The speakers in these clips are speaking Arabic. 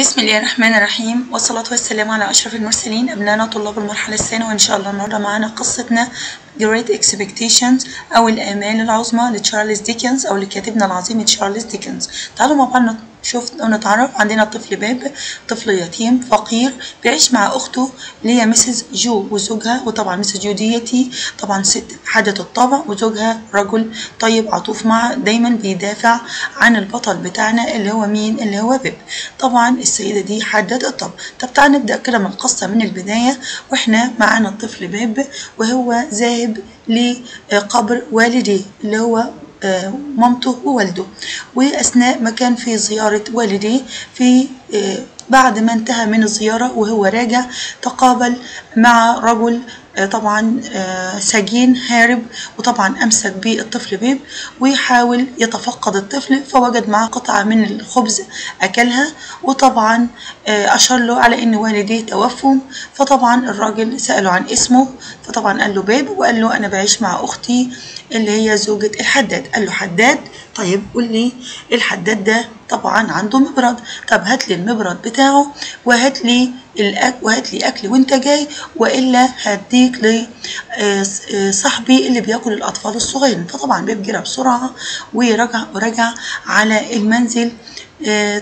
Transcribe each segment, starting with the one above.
بسم الله الرحمن الرحيم والصلاة والسلام على أشرف المرسلين أبنائنا طلاب المرحلة الثانية وإن شاء الله النهاردة معانا قصتنا Great Expectations أو الآمال العظمى لتشارلز ديكنز أو لكاتبنا العظيم تشارلز ديكنز. تعالوا مع بعض نشوف ونتعرف عندنا طفل بيب طفل يتيم فقير بيعيش مع أخته اللي هي Mrs جو وزوجها وطبعا Mrs جو ديتي طبعا ست حادة الطبع وزوجها رجل طيب عطوف مع دايما بيدافع عن البطل بتاعنا اللي هو مين؟ اللي هو بيب. طبعا السيدة دي حادة الطبع. طب تعالى نبدأ كده من القصة من البداية وإحنا معانا الطفل بيب وهو ذاهب لقبر والديه اللي هو مامته ووالده. وأثناء ما كان في زيارة والديه في بعد ما انتهى من الزيارة وهو راجع تقابل مع رجل طبعا سجين هارب وطبعا أمسك بالطفل بيب ويحاول يتفقد الطفل فوجد معاه قطعة من الخبز أكلها وطبعا أشار له على إن والديه توفوا فطبعا الراجل سأله عن اسمه فطبعا قال له بيب وقال له أنا بعيش مع أختي اللي هي زوجة الحداد قال له حداد طيب قول لي الحداد ده طبعا عنده مبرد. طب هات لي المبرد بتاعه وهات لي الأكل وهات لي أكل وأنت جاي وإلا هديك لصاحبي اللي بياكل الأطفال الصغيرين. فطبعا بيب جرى بسرعة ورجع على المنزل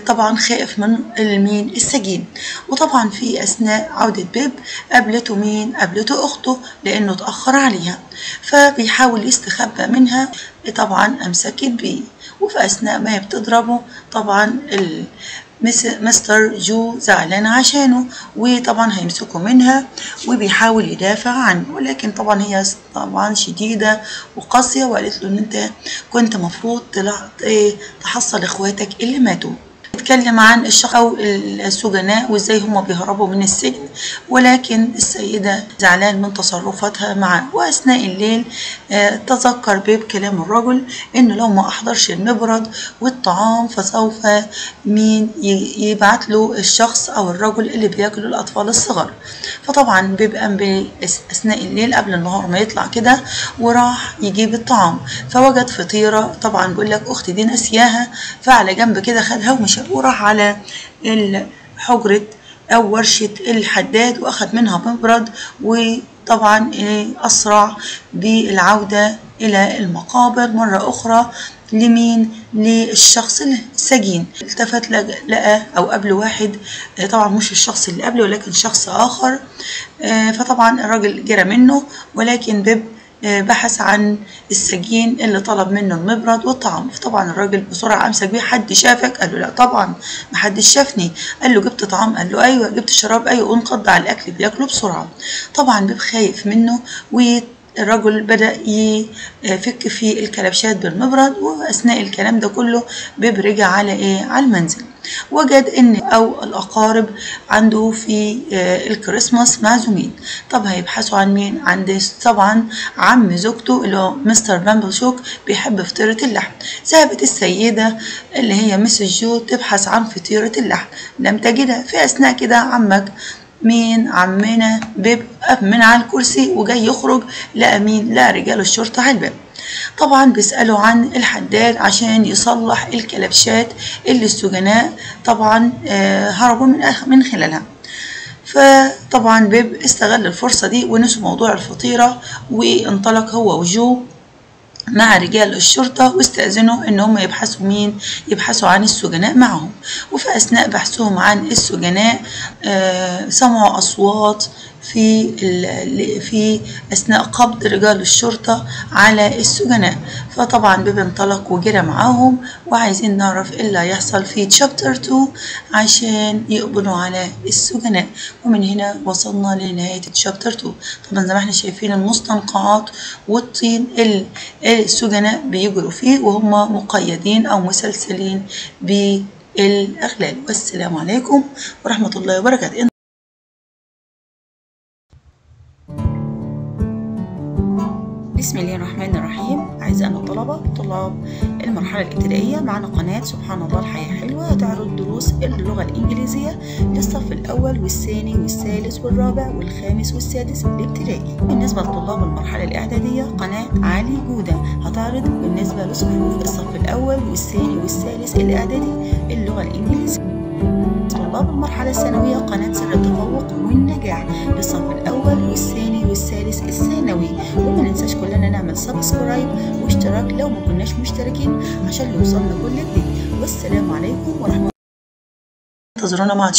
طبعا خائف من المين السجين. وطبعا في أثناء عودة بيب قابلته مين؟ قابلته أخته لأنه اتاخر عليها. فبيحاول يستخبى منها طبعا أمسكت بيه. وفي أثناء ما هي بتضربه طبعا مستر جو زعلان عشانه وطبعا هيمسكوا منها وبيحاول يدافع عنه. ولكن طبعا هي طبعا شديدة وقاسية وقالت له إن أنت كنت مفروض تحصل إخواتك اللي ماتوا. بتتكلم عن الشخص أو السجناء وإزاي هم بيهربوا من السجن. ولكن السيدة زعلان من تصرفاتها معه. وأثناء الليل تذكر بيب كلام الرجل انه لو ما أحضرش المبرد والطعام فسوف مين يبعت له الشخص أو الرجل اللي بياكل الأطفال الصغار. فطبعا بيب قام أثناء الليل قبل النهار ما يطلع كده وراح يجيب الطعام. فوجد فطيرة طبعا بيقول لك أختي دي نسياها فعلى جنب كده خدها ومشى وراح على حجرة أو ورشة الحداد وأخذ منها مبرد وطبعا أسرع بالعودة إلى المقابر. مرة أخرى لمين؟ للشخص السجين. التفت لقى أو قبل واحد طبعا مش الشخص اللي قبله ولكن شخص آخر فطبعا الراجل جرى منه ولكن بيب بحث عن السجين اللي طلب منه المبرد والطعام. فطبعا الراجل بسرعة أمسك بيه حد شافك؟ قال له لا طبعا ما حدش شافني. قال له جبت طعام؟ قال له أيوه جبت شراب. أيوه وانقض على الأكل بياكله بسرعة. طبعا بيب خايف منه و الرجل بدأ يفك في الكلبشات بالمبرد وأثناء الكلام ده كله بيب رجع على إيه؟ على المنزل. وجد إن أو الأقارب عنده في الكريسماس معزومين. طب هيبحثوا عن مين؟ عند طبعا عم زوجته اللي هو Mr بامبل شوك بيحب فطيرة اللحم. ذهبت السيدة اللي هي Mrs جو تبحث عن فطيرة اللحم. لم تجدها. في أثناء كده عمك مين؟ عمنا بيب من على الكرسي وجاي يخرج لقى مين لقى رجال الشرطة على الباب. طبعا بيسألوا عن الحداد عشان يصلح الكلبشات اللي السجناء طبعا هربوا من من خلالها. فطبعا بيب استغل الفرصة دي ونسوا موضوع الفطيرة وانطلق هو وجو مع رجال الشرطة واستأذنوا إن هم يبحثوا مين يبحثوا عن السجناء معهم. وفي أثناء بحثهم عن السجناء آه سمعوا أصوات في في أثناء قبض رجال الشرطة على السجناء. فطبعا بيب انطلق وجرى معاهم وعايزين نعرف إيه اللي هيحصل في تشابتر 2 عشان يقبضوا على السجناء. ومن هنا وصلنا لنهاية تشابتر 2 طبعا زي ما إحنا شايفين المستنقعات والطين السجناء بيجروا فيه وهم مقيدين أو مسلسلين بالإغلال. والسلام عليكم ورحمة الله وبركاته. بسم الله الرحمن الرحيم. أعزائنا الطلبة طلاب المرحلة الابتدائية معنا قناة سبحان الله الحياة حلوة هتعرض دروس اللغة الإنجليزية للصف الأول والثاني والثالث والرابع والخامس والسادس الابتدائي. بالنسبة لطلاب المرحلة الإعدادية قناة علي جودة هتعرض بالنسبة لصفوف الصف الأول والثاني والثالث الإعدادي اللغة الإنجليزية. طلاب المرحلة الثانوية قناة سر التفوق والنجاح للصف الأول والثاني والثالث الثانوي. نعمل سبسكرايب واشتراك لو ما كناش مشتركين عشان يوصلنا كل جديد. والسلام عليكم ورحمة الله. انتظرونا مع